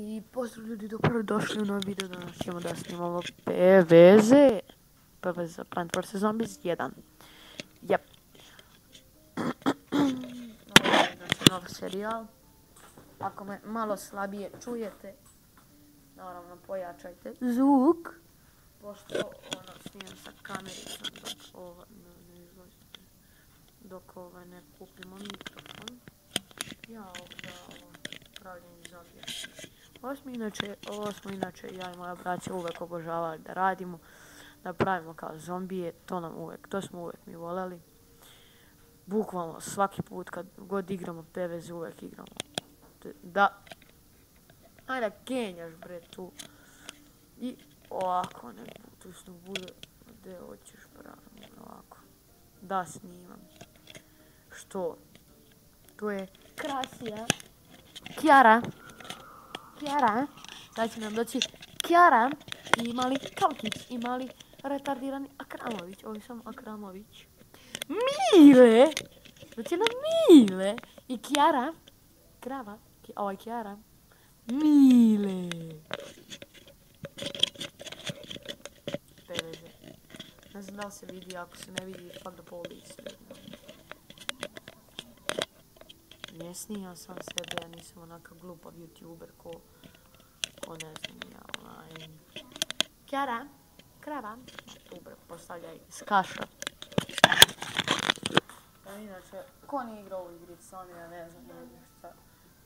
I pozdrav ljudi, dobro došli u novi video, danas ćemo da snimamo PVZ, PVZ Plant vs. Zombies 1. Jep. Ovo je znači nov serijal. Ako me malo slabije čujete, naravno pojačajte zvuk. Pošto ono snijem sa kamericom dok ova ne, ne izlazite. Dok ova ne kupimo mikrofon. Ja ovdje ovo pravljenje zombija. Ovo smo inače, ovo smo inače, ja i moja braća uvek obožavali da radimo, da pravimo kao zombije, to nam uvek, to smo uvek mi voleli. Bukvalno svaki put kad god igramo PVZ uvek igramo. Da, ajde kenjaš bre tu. I ovako ne tu što bude, gde hoćeš pravimo ovako. Da snimam. Što? To je Krasija. Kjara. Kjara, sad će nam doći Kjara i mali Kalkić i mali retardirani Akramović. Ovo je samo Akramović. Mile! Doći nam Mile i Kjara. Krava. Ovo je Kjara. Mile! Ne znam da li se vidi, ako se ne vidi, fuck the police. Ne snijam sam sebe, ja nisam onaka glupav youtuber ko, ko ne znam ja, onaj... Kjara, krava, youtuber, postavljaj iz kaša. A inače, ko nije igrao u igricu, sam ja ne znam šta.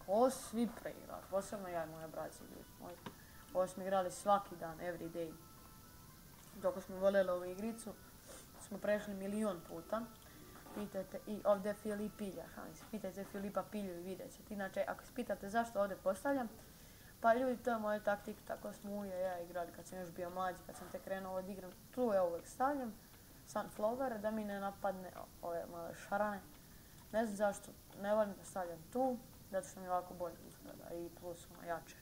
Ko svi preigrali, posebno ja i moja braća. Moj. Ovo smo igrali svaki dan, every day. Dok smo voljeli ovu igricu, smo prešli milion puta pitajte i ovdje Filip Pilja, šalim se, pitajte Filipa Pilju i vidjet ćete. Inače, ako se pitate zašto ovdje postavljam, pa ljudi, to je moja taktika, tako smo uje ja igrali kad sam još bio mlađi, kad sam te krenuo od igram, tu ja uvijek stavljam sunflower da mi ne napadne ove male šarane. Ne znam zašto, ne volim da stavljam tu, zato što mi ovako bolje izgleda i plus ono jače.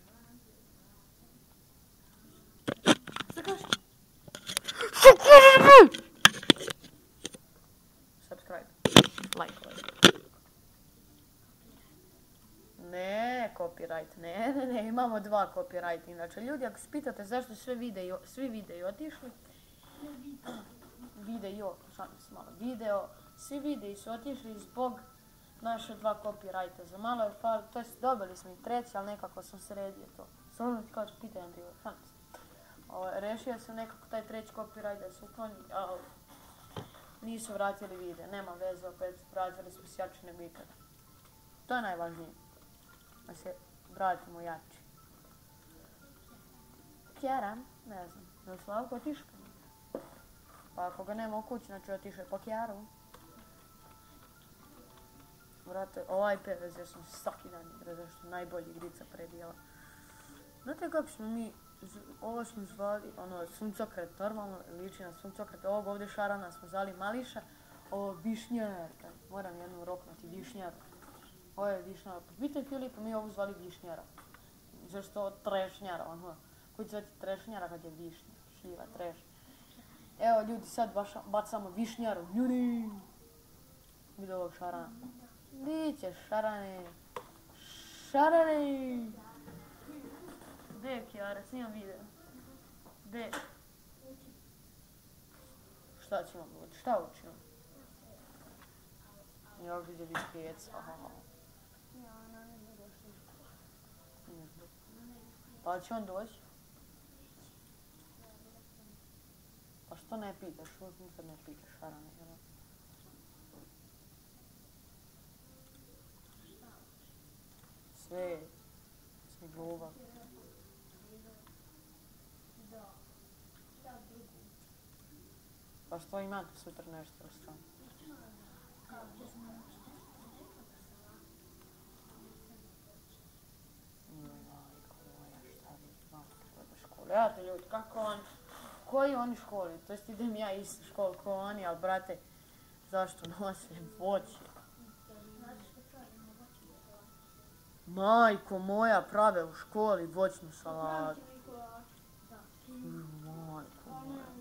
Šta kažeš? Šta kažeš? Ne, copyright, ne, dva copyright. Inače, ljudi, ako se pitate zašto sve video, svi video otišli, video, šalim se malo, video, svi videi su otišli zbog naše dva copyrighta. Za malo je fal, to jest dobili smo i treći, ali nekako sam sredio to. Samo ti kažu, bilo, Andriju, šalim se. Ovo, rešio sam nekako taj treći copyright da se ukloni, ali nisu vratili vide, nema veze, opet vratili smo se jače nego ikada. To je najvažnije da se vratimo jače. Kjera, ne znam, da Slavko otišao? Pa ako ga nema u kući, znači otišao je po Kjaru. Vrate, ovaj PVZ sam svaki dan igra, zašto najbolji igrica predijela. Znate kako smo mi, ovo smo zvali, ono, suncokret, normalno, liči na suncokret, ovog ovdje šarana smo zvali Mališa, ovo Višnjarka, moram jednu roknuti, Višnjarka. Ovo je višnjarka, Pitaj Filipa, mi ovo zvali višnjara. Zašto trešnjara, ono. Koji će zvati trešnjara kad je višnja, šljiva, treš. Evo ljudi, sad baš bacamo višnjaru. Ljudi! Vidi ovog šarana. Gdje će šarane? Šarane! Gdje je Kjara? Snimam video. Gdje? Šta ćemo učiti? Šta učimo? I ovdje gdje vidi pjeca. Pa će on doći? Što ne pitaš? Uvijek nikad ne pitaš, Harane. Jel? Sve. Sve ljubav. Pa što imate sutra nešto u stranu? Gledajte ljudi, kako on koji oni školi, to jest idem ja isto školu ko oni, ali brate, zašto nose voće? Majko moja prave u školi voćnu salatu. Majko moja.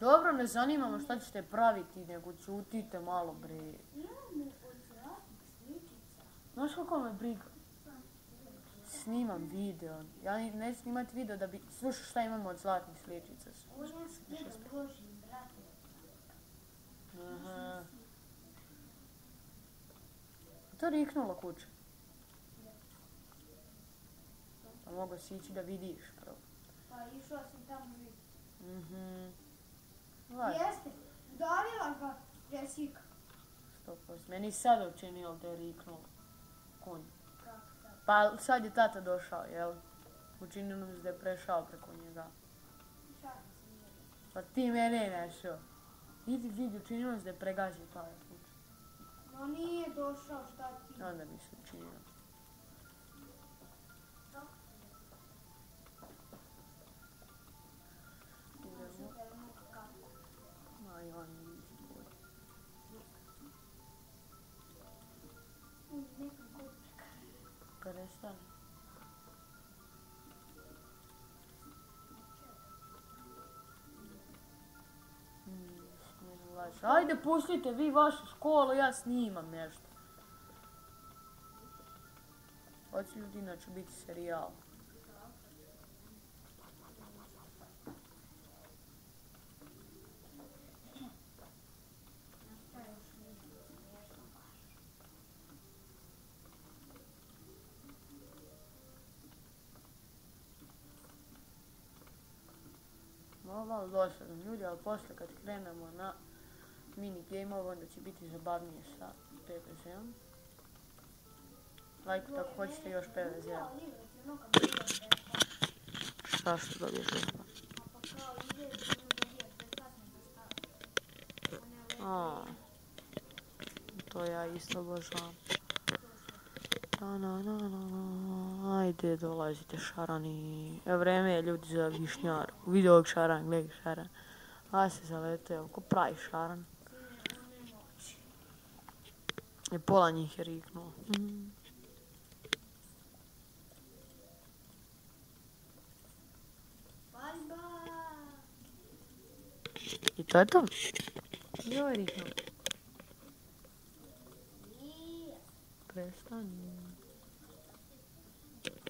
Dobro, ne zanima me šta ćete praviti, nego ćutite malo, bre. Imamo od zlatnih sličica. Znaš kako me briga? Snimam video. Ja ni- neću snimat video da bi... Slušaj šta imamo od zlatnih sličica. Ovo tebe družim, brate. Aha. To riknulo kuća. Pa mogu si ići da vidiš prvo. Pa išao sam tamo vidjeti. Mhm. Važno, Jeste, udavila ga Jessica. sto posto. Meni sad učinilo da je riknulo. Konj. Pa sad je tata došao, jel? Učinilo mi se da je prešao preko njega. Pa ti mene našao. Idi vidi, učinilo mi se da je pregazio taj kuć. No nije došao, šta ti? Onda mi se učinilo. Prestani. Ajde, pustite vi vašu školu, ja snimam nešto. Hoće ljudi inače biti serijal. Malo dosadan ljudi, ali posle kad krenemo na mini game onda će biti zabavnije sa PVZ-om. Lajku tako hoćete još PVZ-a. Šta što dobiješ? A lepe to ja isto obožavam. Na, na, na, na, na. Ajde, dolazite šarani. Evo vreme je ljudi za višnjar. Vidi ovog šaran, gledaj šaran. A se zaleteo, ko pravi šaran. I pola njih je riknulo. Mm. Valjba! I to je to. Riknulo. Nije. Prestani.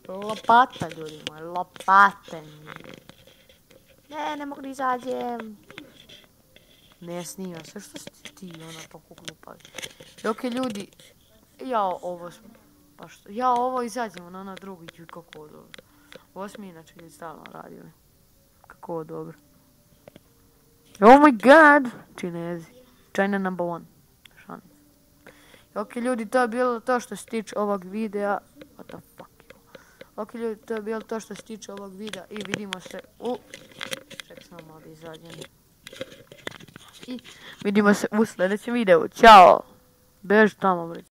Lopata, ljudi moji, lopate. Ne, ne mogu da izađem. Ne snima se, što si ti ona tako glupa? Dok okej, ljudi, ja ovo, pa što, ja ovo izađemo ono, na ona drugi, ću kako ovo dobro. Ovo smo inače ljudi stalno radili. Kako ovo dobro. Oh my god, Činezi. China number one. Šalim. Ok ljudi, to je bilo to što se tiče ovog videa. Pa What the? Ok ljudi, to je bilo to što se tiče ovog videa i vidimo se u... Ček samo malo da. I vidimo se u sljedećem videu. Ćao! Bež tamo, bre.